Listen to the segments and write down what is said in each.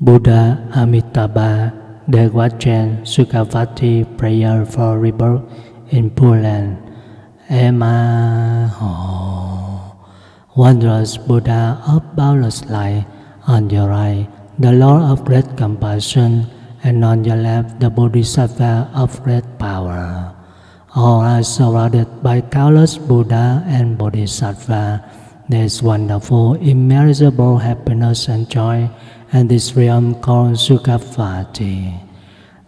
Buddha Amitabha, Dewachen Sukhavati prayer for rebirth in Pure Land. Emma Ho. Wondrous Buddha of boundless light, on your right, the Lord of great compassion, and on your left, the Bodhisattva of great power. All are surrounded by countless Buddha and Bodhisattva. There is wonderful, immeasurable happiness and joy and this realm called Sukhavati.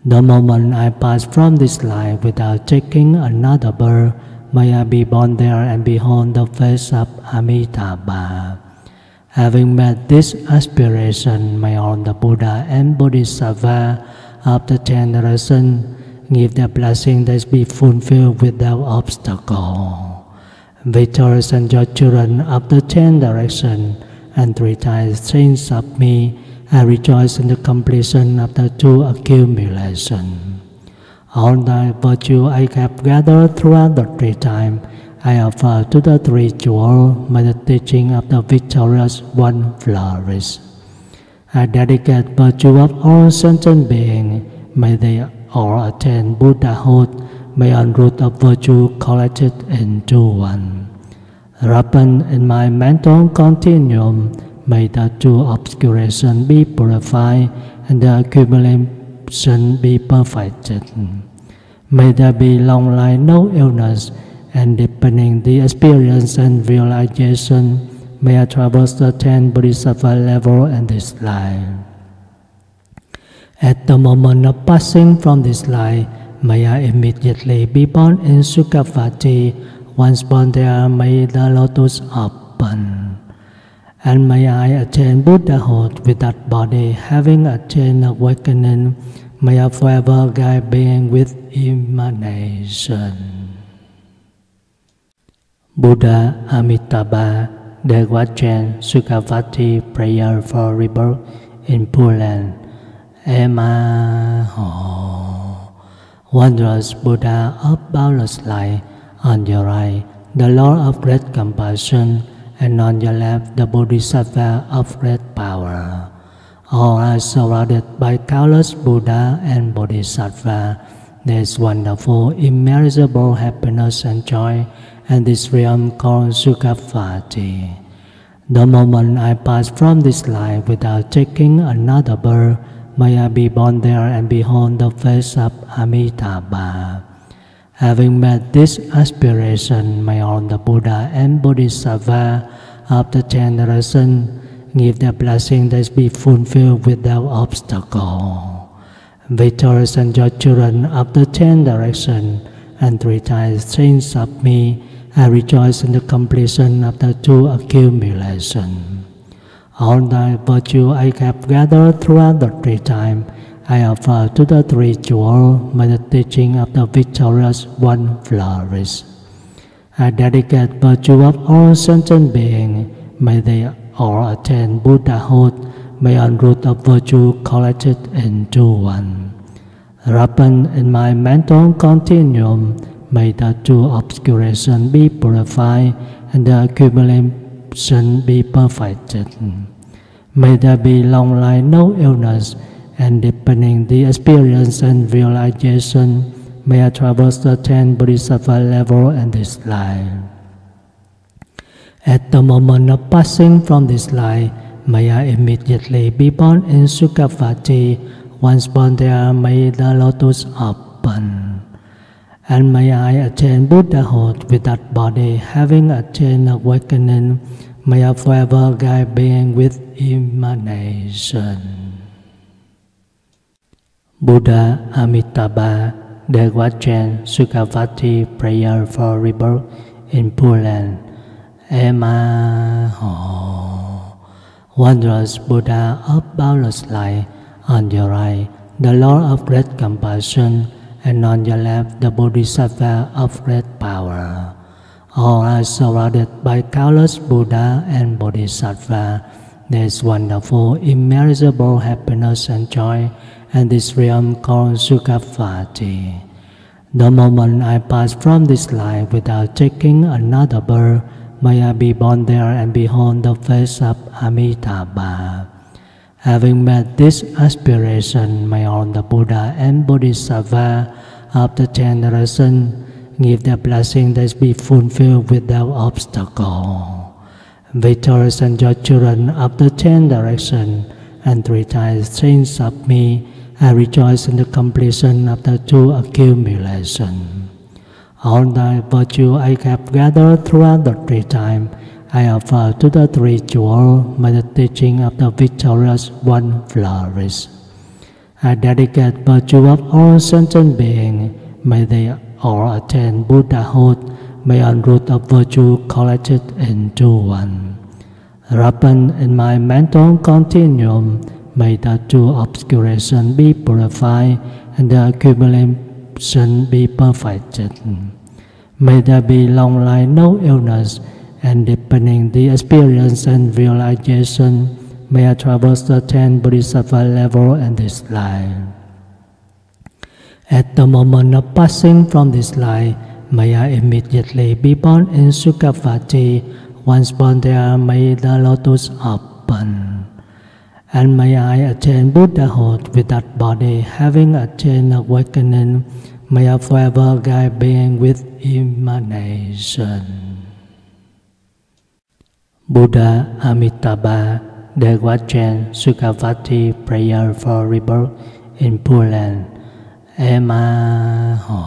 The moment I pass from this life without taking another birth, may I be born there and behold the face of Amitabha. Having met this aspiration, may all the Buddha and Bodhisattva of the ten directions give their blessing that be fulfilled without obstacle. Victorious and your children of the ten directions, and three times saints of me, I rejoice in the completion of the two accumulation. All thy virtue I have gathered throughout the three times, I offer to the three jewels, may the teaching of the victorious one flourish. I dedicate virtue of all sentient beings, may they all attain Buddhahood, may all root of virtue collected into one. Ripen in my mental continuum, May the two obscuration be purified and the accumulation be perfected. May there be long life, no illness, and deepening the experience and realization. May I traverse the ten bodhisattva level in this life. At the moment of passing from this life, may I immediately be born in Sukhavati. Once born there, may the lotus open and may I attain Buddhahood with that body, having attained awakening, may I forever guide being with emanation. Buddha Amitabha, Dewachen Sukhavati prayer for rebirth in Pure Land. Emma Ho. Wondrous Buddha of boundless light, on your right, the Lord of great compassion, and on your left the Bodhisattva of great power. All are surrounded by countless Buddha and Bodhisattva. There is wonderful, immeasurable happiness and joy, and this realm called Sukhavati. The moment I pass from this life without taking another birth, may I be born there and behold the face of Amitabha. Having met this aspiration, may all the Buddha and Bodhisattva of the ten directions give their blessing that be fulfilled without obstacle. Victorious and your children of the ten directions, and three times saints of me, I rejoice in the completion of the two accumulation. All thy virtue I have gathered throughout the three times, I uh, offer to the three jewels, may the teaching of the victorious one flourish. I dedicate virtue of all sentient beings, may they all attain Buddhahood, may all root of virtue collected into one. Ripen in my mental continuum, may the two obscuration be purified and the accumulation be perfected. May there be long life, no illness, and deepening the experience and realization, may I traverse the ten bodhisattva level in this life. At the moment of passing from this life, may I immediately be born in Sukhavati. Once born there, may the lotus open. And may I attain Buddhahood with that body, having attained awakening, may I forever guide being with emanation. Buddha Amitabha, Dewachen Sukhavati prayer for rebirth in Pure Land. Emma. Wondrous Buddha of boundless light, on your right, the Lord of great compassion, and on your left, the Bodhisattva of great power. All are surrounded by countless Buddha and Bodhisattva. There is wonderful, immeasurable happiness and joy and this realm called Sukhavati. The moment I pass from this life without taking another birth, may I be born there and behold the face of Amitabha. Having met this aspiration, may all the Buddha and Bodhisattva of the ten directions give their blessing that be fulfilled without obstacle. Victorious and your children of the ten directions and three times things of me, I rejoice in the completion of the two accumulation. All the virtue I have gathered throughout the three times I offer to the three jewels by the teaching of the victorious one flourish. I dedicate virtue of all sentient beings, may they all attain Buddhahood, may all root of virtue collected into one. Ripen in my mental continuum, may the two obscuration be purified and the accumulation be perfected. May there be long life, no illness, and deepening the experience and realization may I traverse the ten bodhisattva level in this life. At the moment of passing from this life, may I immediately be born in Sukhavati. Once born there, may the lotus open. And may I attain Buddhahood with that body, having attained awakening, may I forever guide being with emanation. Buddha Amitabha, Dewachen Sukhavati prayer for rebirth in Pureland. Emaho.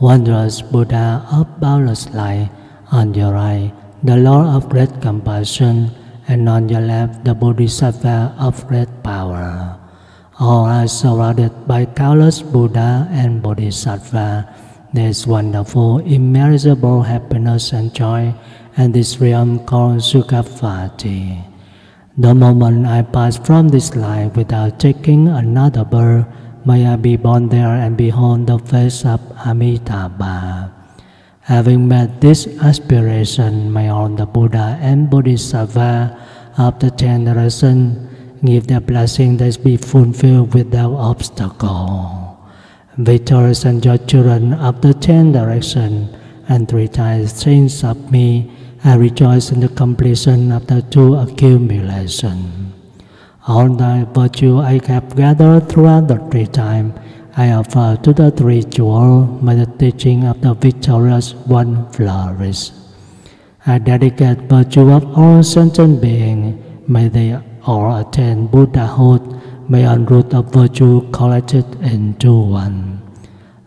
Wondrous Buddha of boundless light, on your right, the Lord of great compassion, and on your left, the Bodhisattva of great power. All are surrounded by countless Buddha and Bodhisattva. There is wonderful, immeasurable happiness and joy and this realm called Sukhavati. The moment I pass from this life without taking another birth, may I be born there and behold the face of Amitabha. Having met this aspiration, may all the Buddha and Bodhisattva of the ten directions give their blessing that be fulfilled without obstacle. Victorious and your children of the ten directions and three times saints of me, I rejoice in the completion of the two accumulation. All thy virtue I have gathered throughout the three times, I offer to the three by the teaching of the victorious one flourish. I dedicate virtue of all sentient beings, may they all attain Buddhahood, may all root of virtue collected into one.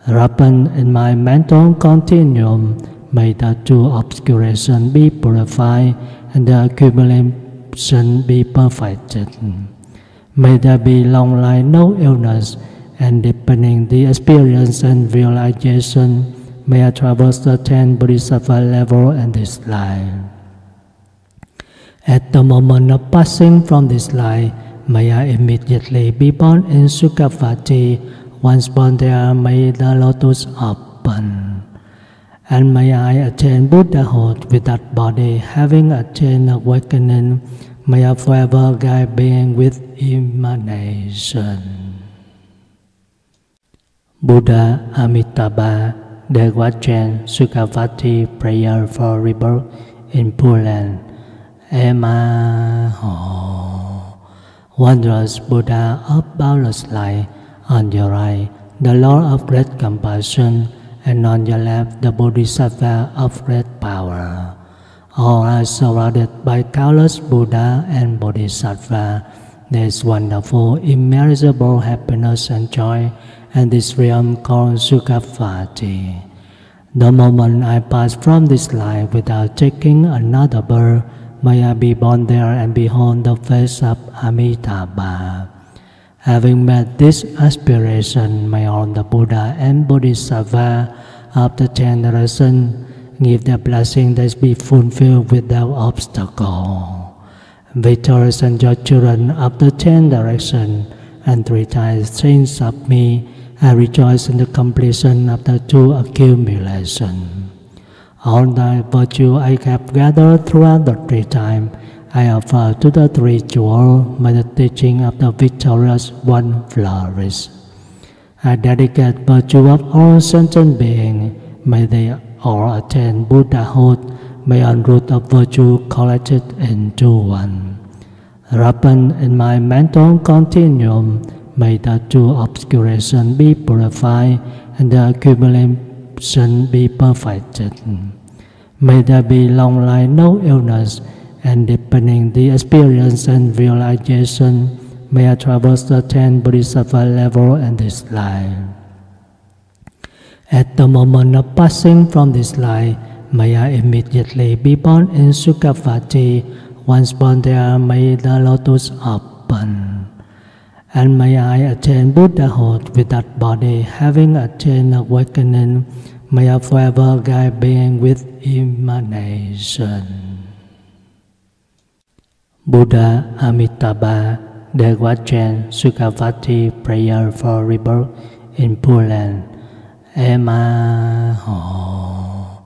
Ripen in my mental continuum, May the two obscuration be purified and the accumulation be perfected. May there be long life, no illness, and deepening the experience and realization. May I traverse the ten bodhisattva level in this life. At the moment of passing from this life, may I immediately be born in Sukhavati. Once born there, may the lotus open and may I attain Buddhahood with that body, having attained awakening, may I forever guide being with emanation. Buddha Amitabha, Dewachen Sukhavati prayer for rebirth in Pureland. Emaho. Wondrous Buddha of boundless light, on your right, the Lord of great compassion, and on your left the Bodhisattva of great power. All are surrounded by countless Buddha and Bodhisattva. There is wonderful, immeasurable happiness and joy, and this realm called Sukhavati. The moment I pass from this life without taking another birth, may I be born there and behold the face of Amitabha. Having met this aspiration, may all the Buddha and Bodhisattva of the ten directions give their blessing that be fulfilled without obstacle. Victorious and your children of the ten directions and three times saints of me, I rejoice in the completion of the two accumulation. All thy virtue I have gathered throughout the three times I offer to the three jewels by the teaching of the victorious one flourish. I dedicate virtue of all sentient beings, may they all attain Buddhahood, may all root of virtue collected into one. Ripen in my mental continuum, may the two obscuration be purified and the accumulation be perfected. May there be long life, no illness, and deepening the experience and realization. May I traverse the ten bodhisattva level in this life. At the moment of passing from this life, may I immediately be born in Sukhavati. Once born there, may the lotus open. And may I attain Buddhahood with that body, having attained awakening. May I forever guide being with emanation. Buddha Amitabha, Dewachen Sukhavati prayer for rebirth in Pure Land. Emma Ho.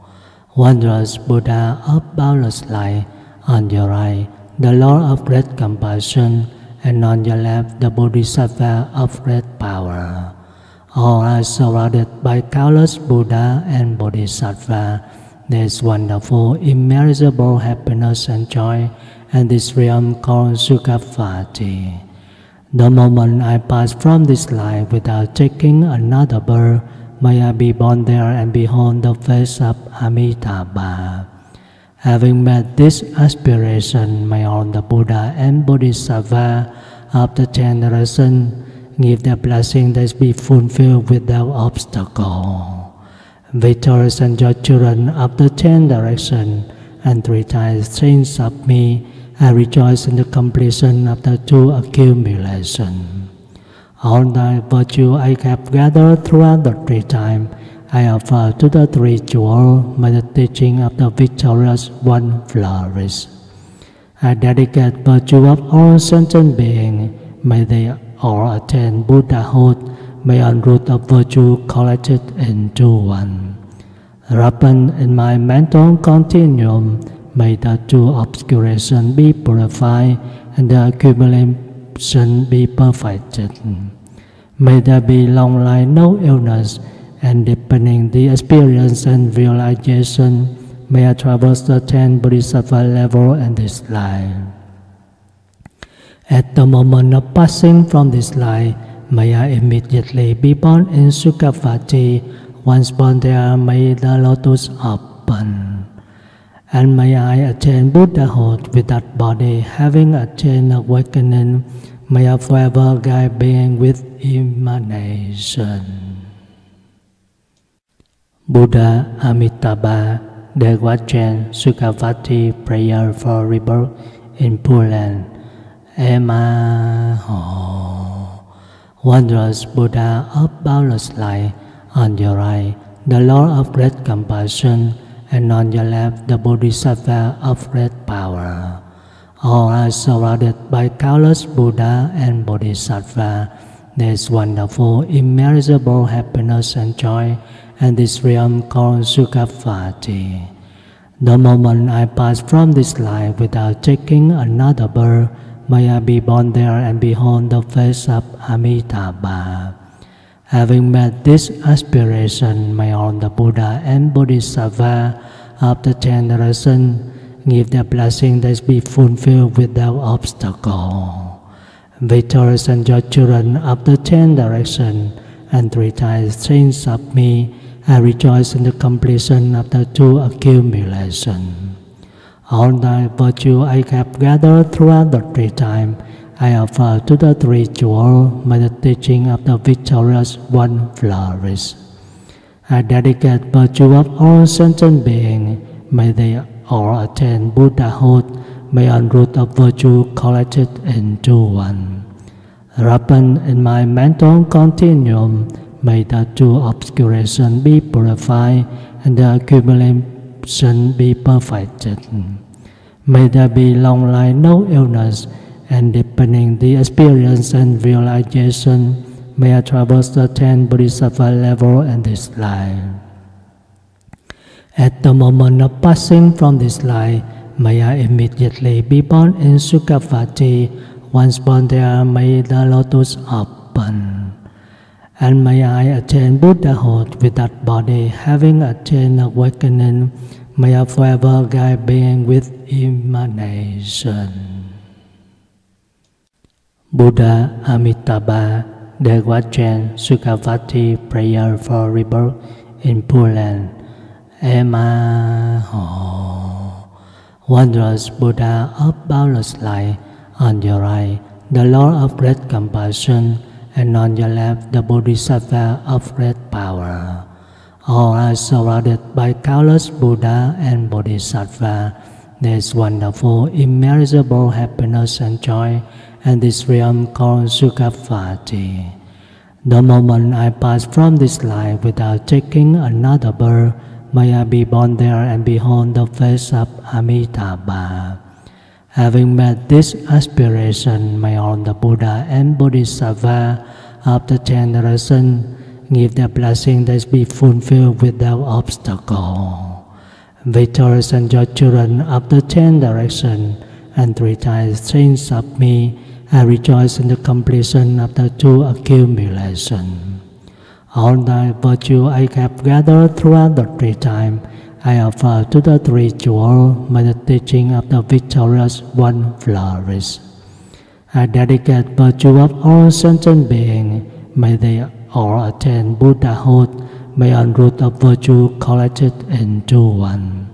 Wondrous Buddha of boundless light, on your right, the Lord of great compassion, and on your left, the Bodhisattva of great power. All are surrounded by countless Buddha and Bodhisattva. There is wonderful, immeasurable happiness and joy, and this realm called Sukhavati. The moment I pass from this life without taking another birth, may I be born there and behold the face of Amitabha. Having met this aspiration, may all the Buddha and Bodhisattva of the generation give their blessing that be fulfilled without obstacle. Victors and your children of the ten direction and three times saints of me, I rejoice in the completion of the two accumulation. All thy virtue I have gathered throughout the three times, I offer to the three jewels by the teaching of the victorious one flourish. I dedicate virtue of all sentient beings, may they all attain Buddhahood, may all root of virtue collected into one. Ripen in my mental continuum, may the two obscuration be purified and the accumulation be perfected. May there be long life, no illness, and deepening the experience and realization. May I traverse the ten bodhisattva level in this life. At the moment of passing from this life, may I immediately be born in Sukhavati. Once born there, may the lotus open. And may I attain Buddhahood with that body, having attained awakening. May I forever guide being with emanation. Buddha Amitabha, Dewachen Sukhavati prayer for rebirth in Pure Land. Emma. Wondrous Buddha of boundless light, on your right, the Lord of great compassion, and on your left, the Bodhisattva of great power. All are surrounded by countless Buddha and Bodhisattva. There is wonderful, immeasurable happiness and joy, and this realm called Sukhavati. The moment I pass from this life without taking another birth, may I be born there and behold the face of Amitabha. Having met this aspiration, may all the Buddha and Bodhisattva of the generation give their blessing that be fulfilled without obstacle. Victors and your children of the ten direction and three times saints of me, I rejoice in the completion of the two accumulation. All thy virtue I have gathered throughout the three times, I offer to the three jewels by the teaching of the victorious one flourish. I dedicate virtue of all sentient beings, may they all attain Buddhahood, may all root of virtue collected into one. Ripen in my mental continuum, may the two obscuration be purified and the accumulation be perfected. May there be long life, no illness, and deepening the experience and realization. May I traverse the ten bodhisattva level in this life. At the moment of passing from this life, may I immediately be born in Sukhavati. Once born there, may the lotus open. And may I attain Buddhahood with that body, having attained awakening. May I forever guide being with emanation. Buddha Amitabha Devachan Sukhavati Prayer for Rebirth in Pure Land. Emaho. Wondrous Buddha of boundless light, on your right, the Lord of great compassion, and on your left, the Bodhisattva of great power. All are surrounded by countless Buddha and Bodhisattva. There is wonderful, immeasurable happiness and joy and this realm called Sukhavati. The moment I pass from this life without taking another birth, may I be born there and behold the face of Amitabha. Having met this aspiration, may all the Buddha and Bodhisattva of the ten generations give their blessing that be fulfilled without obstacle. Victorious and your children of the ten directions and three times saints of me I rejoice in the completion of the two accumulation. All thy virtue I have gathered throughout the three times, I offer to the three jewels by the teaching of the victorious one flourish. I dedicate virtue of all sentient beings, may they all attain Buddhahood, may on root of virtue collected into one.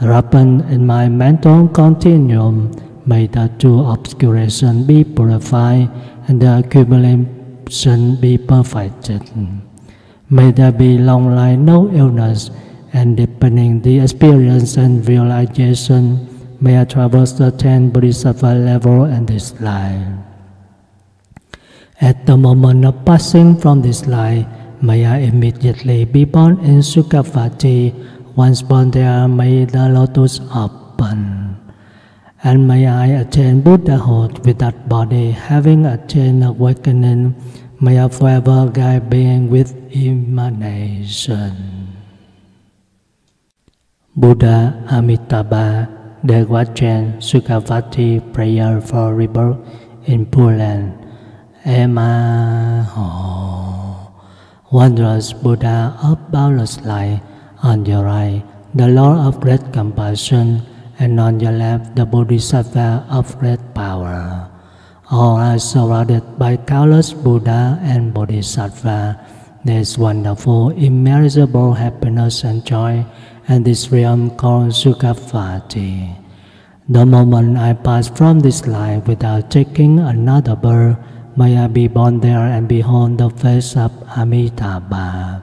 Ripen in my mental continuum, May the two obscuration be purified and the accumulation be perfected. May there be long life, no illness, and deepening the experience and realization. May I traverse the ten bodhisattva level in this life. At the moment of passing from this life, may I immediately be born in Sukhavati. Once born there, may the lotus open and may I attain Buddhahood with that body, having attained awakening, may I forever guide being with emanation. Buddha Amitabha Devachan Sukhavati Prayer for Rebirth in Pure Land. Emaho. Wondrous Buddha of boundless light, on your right, the Lord of great compassion, and on your left the Bodhisattva of great power. All are surrounded by countless Buddha and Bodhisattva. There is wonderful, immeasurable happiness and joy, and this realm called Sukhavati. The moment I pass from this life without taking another birth, may I be born there and behold the face of Amitabha.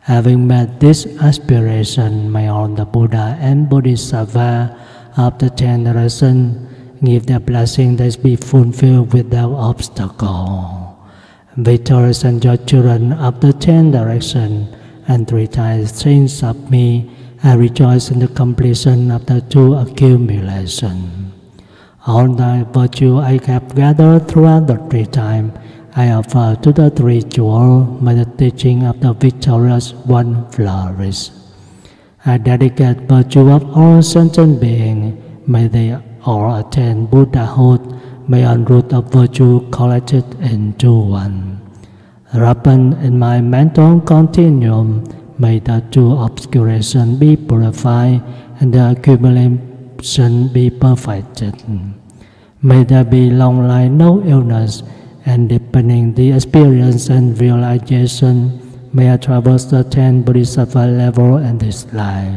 Having met this aspiration, may all the Buddha and Bodhisattva of the ten generations give their blessing that be fulfilled without obstacle. Victorious and your children of the ten directions and three times saints of me, I rejoice in the completion of the two accumulation. All thy virtue I have gathered throughout the three times I offer to the three jewels by the teaching of the victorious one flourish. I dedicate virtue of all sentient beings, may they all attain Buddhahood, may on root of virtue collected into one. Ripen in my mental continuum, may the two obscuration be purified and the accumulation be perfected. May there be long life, no illness, and deepening the experience and realization, may I traverse the ten bodhisattva level in this life.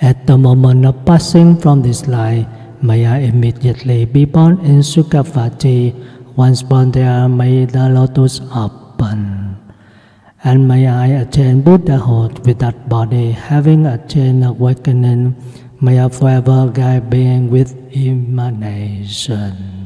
At the moment of passing from this life, may I immediately be born in Sukhavati. Once born there, may the lotus open. And may I attain Buddhahood with that body, having attained awakening, may I forever guide being with emanation.